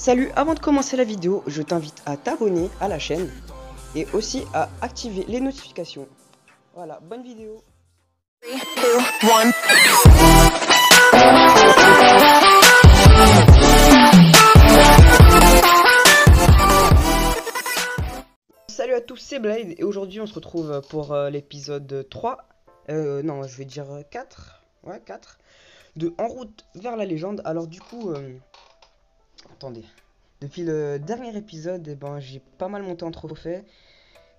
Salut, avant de commencer la vidéo, je t'invite à t'abonner à la chaîne et aussi à activer les notifications. Voilà, bonne vidéo. Salut à tous, c'est Blade et aujourd'hui on se retrouve pour euh, l'épisode 3. Euh, non, je vais dire 4. Ouais, 4. De En route vers la légende. Alors du coup, euh, attendez. Depuis le dernier épisode, eh ben, j'ai pas mal monté en trophée.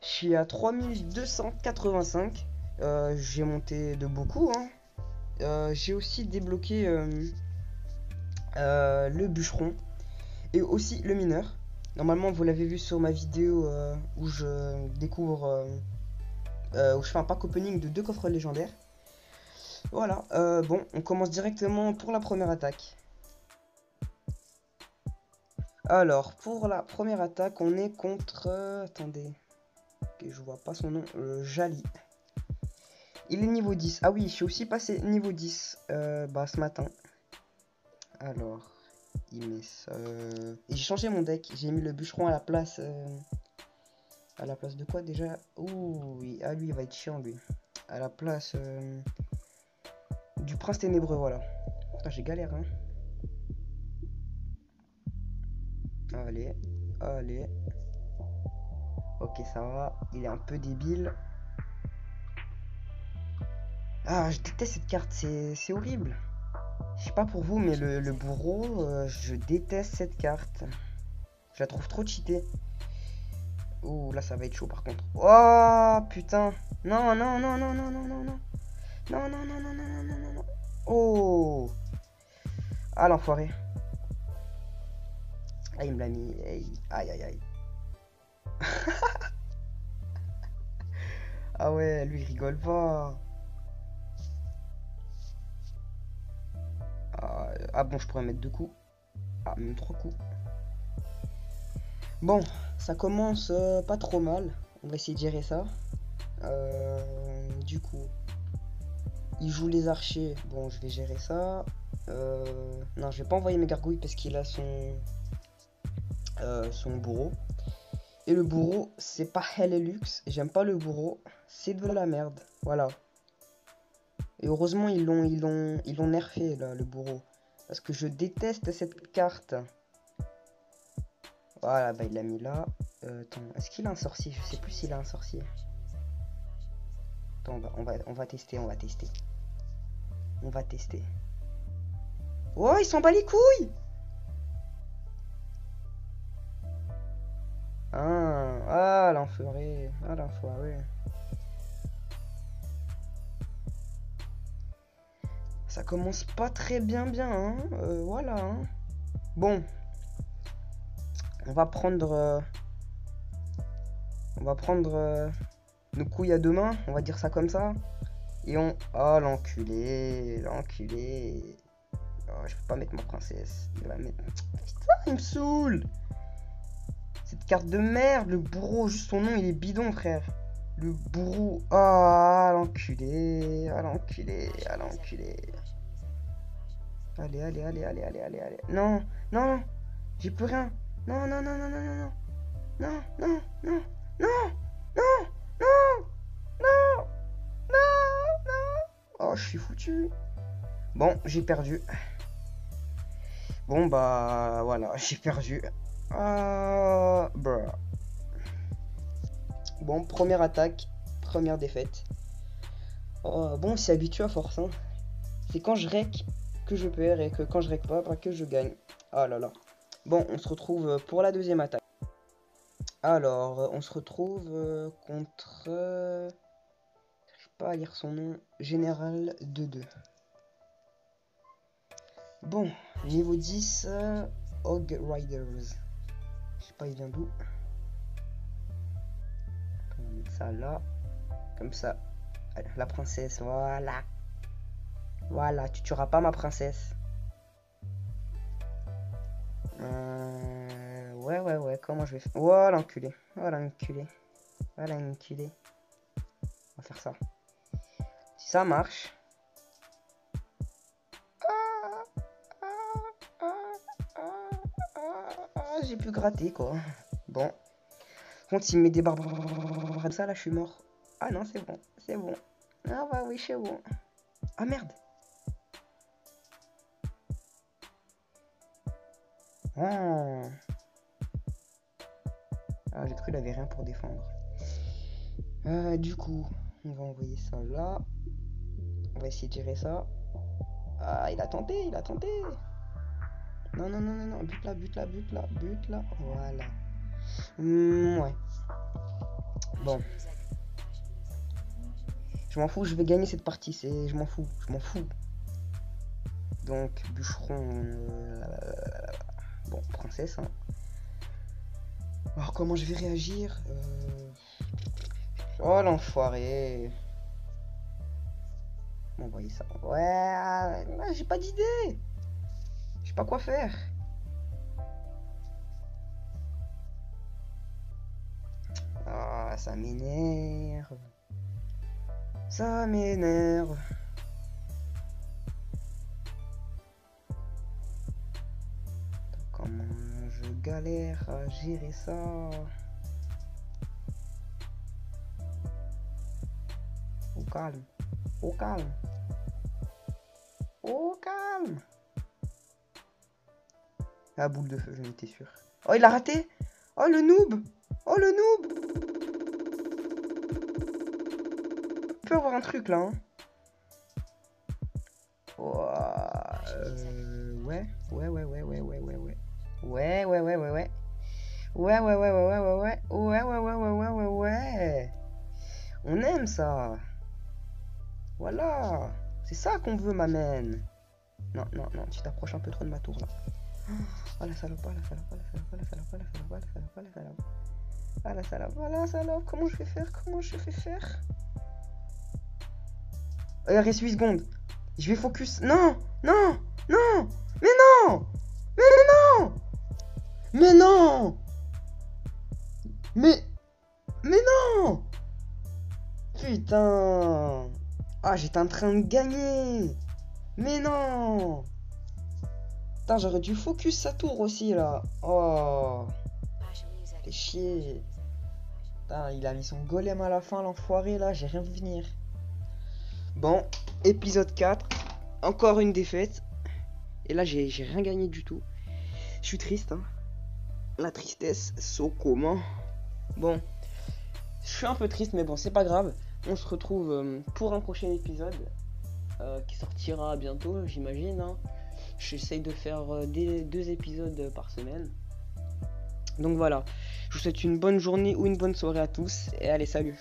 Je suis à 3285. Euh, j'ai monté de beaucoup. Hein. Euh, j'ai aussi débloqué euh, le bûcheron et aussi le mineur. Normalement, vous l'avez vu sur ma vidéo où je découvre, où je fais un pack opening de deux coffres légendaires. Voilà, bon, on commence directement pour la première attaque. Alors, pour la première attaque, on est contre... euh, attendez. Ok, je vois pas son nom. Euh, Jali. Il est niveau 10. Ah oui, je suis aussi passé niveau 10 euh, bah, ce matin. Alors, il met ça... euh, J'ai changé mon deck. J'ai mis le bûcheron à la place... À la place de quoi déjà? Ouh, oui. Ah lui, il va être chiant, lui. À la place... Du prince ténébreux, voilà. J'ai galère, hein. Allez, allez. Ok, ça va. Il est un peu débile. Ah, je déteste cette carte, c'est horrible. Je sais pas pour vous, mais le, bourreau, je déteste cette carte. Je la trouve trop cheatée. Oh, là, ça va être chaud par contre. Oh, putain. Non, non, non, non, non, non, non, non. Non, non, non, non, non, non, non, non. Oh. Ah, l'enfoiré. Ah, il me l'a mis. Aïe, aïe, aïe. ah ouais, lui, il rigole pas. Ah, ah bon, je pourrais mettre deux coups. Ah, même trois coups. Bon, ça commence euh, pas trop mal. On va essayer de gérer ça. Euh, du coup, il joue les archers. Bon, je vais gérer ça. Euh, non, je vais pas envoyer mes gargouilles parce qu'il a son euh, son bourreau. Et le bourreau, c'est pas Hellelux. J'aime pas le bourreau. C'est de la merde. Voilà. Et heureusement, ils l'ont ils l'ont ils l'ont nerfé là, le bourreau. Parce que je déteste cette carte. Voilà, bah il l'a mis là. Euh, attends, est-ce qu'il a un sorcier? Je sais plus s'il a un sorcier. Attends, on va, on va, on va tester, on va tester. On va tester. Oh, il s'en bat les couilles ah l'enfoiré. Ah, l'enfoiré. Ça commence pas très bien bien, hein. Euh, voilà. hein. Bon. On va prendre... euh, On va prendre euh, nos couilles à deux mains, on va dire ça comme ça. Et on... Oh, l'enculé, l'enculé. Oh, je peux pas mettre ma princesse. Il va mettre... Putain, il me saoule carte de merde, le bourreau, juste son nom, il est bidon, frère. Le bourreau. Ah, l'enculé. Ah, l'enculé. Ah, l'enculé. Allez, allez, allez, allez, allez, allez, allez. Non, non, non. J'ai plus rien. Non, non, non, non, non, non, non. Non, non, non, non, non, non, non, non, non. Oh, je suis foutu. Bon, j'ai perdu. Bon, bah, voilà, j'ai perdu. Bruh. Bon, première attaque, première défaite. Oh, bon, c'est habitué à force. Hein. C'est quand je rec que je perds et que quand je rec pas, que je gagne. Ah là là. Bon, on se retrouve pour la deuxième attaque. Alors, euh, on se retrouve euh, contre... euh, Je sais pas à lire son nom. Général 2-2. Bon, niveau 10, euh, Hog Riders. Pas, il vient d'où. On va mettre ça là. Comme ça. La princesse, voilà. Voilà, tu tueras pas ma princesse. Euh, ouais, ouais, ouais, comment je vais faire? Oh, l'enculé. Oh, l'enculé. Oh, l'enculé. On va faire ça. Si ça marche. J'ai pu gratter, quoi. Bon. Contre, s'il met des comme ça, là, je suis mort. Ah non, c'est bon, c'est bon. Ah bah oui, c'est bon. Ah merde. Ah. Ah, j'ai cru qu'il avait rien pour défendre. Euh, du coup, on va envoyer ça là. On va essayer de gérer ça. Ah, il a tenté, il a tenté. Non, non, non, non, non. But là, but là, but là, but là. Voilà. Mmh, ouais. Bon. Je m'en fous, je vais gagner cette partie. C'est, je m'en fous, je m'en fous. Donc, bûcheron. Euh, bon, princesse. Hein. Alors, comment je vais réagir euh... Oh, l'enfoiré. M'envoyer ça. Ouais, j'ai pas d'idée. Pas quoi faire. Ah, ça m'énerve. Ça m'énerve. Comment je galère à gérer ça? Au calme. Au calme. Au calme. Ah, boule de feu, j'en étais sûr. Oh, il a raté Oh, le noob Oh, le noob On peut avoir un truc, là, hein. ouais, ouais, ouais, ouais, ouais, ouais, ouais, ouais. Ouais, ouais, ouais, ouais, ouais. Ouais, ouais, ouais, ouais, ouais, ouais, ouais. Ouais, ouais, ouais, ouais, ouais, ouais, ouais. On aime ça. Voilà. C'est ça qu'on veut, ma mène. Non, non, non, tu t'approches un peu trop de ma tour, là. Oh la salope, oh la salope, oh la salope, oh la salope, oh la salope, oh la salope, oh la salope. Ah la salope, oh la salope, comment je vais faire? Comment je vais faire? Il reste 8 secondes. Je vais focus. Non Non Non. Mais non. Mais non. Mais non. Mais... Mais non. Putain. Ah, j'étais en train de gagner. Mais non J'aurais dû focus sa tour aussi, là. Oh. Fais chier. Il a mis son golem à la fin, l'enfoiré, là. J'ai rien vu venir. Bon, épisode 4. Encore une défaite. Et là, j'ai rien gagné du tout. Je suis triste, hein. La tristesse, so comment Bon, je suis un peu triste, mais bon, c'est pas grave. On se retrouve euh, pour un prochain épisode euh, qui sortira bientôt, j'imagine. Hein. J'essaye de faire euh, deux épisodes par semaine. Donc voilà, je vous souhaite une bonne journée ou une bonne soirée à tous et allez salut.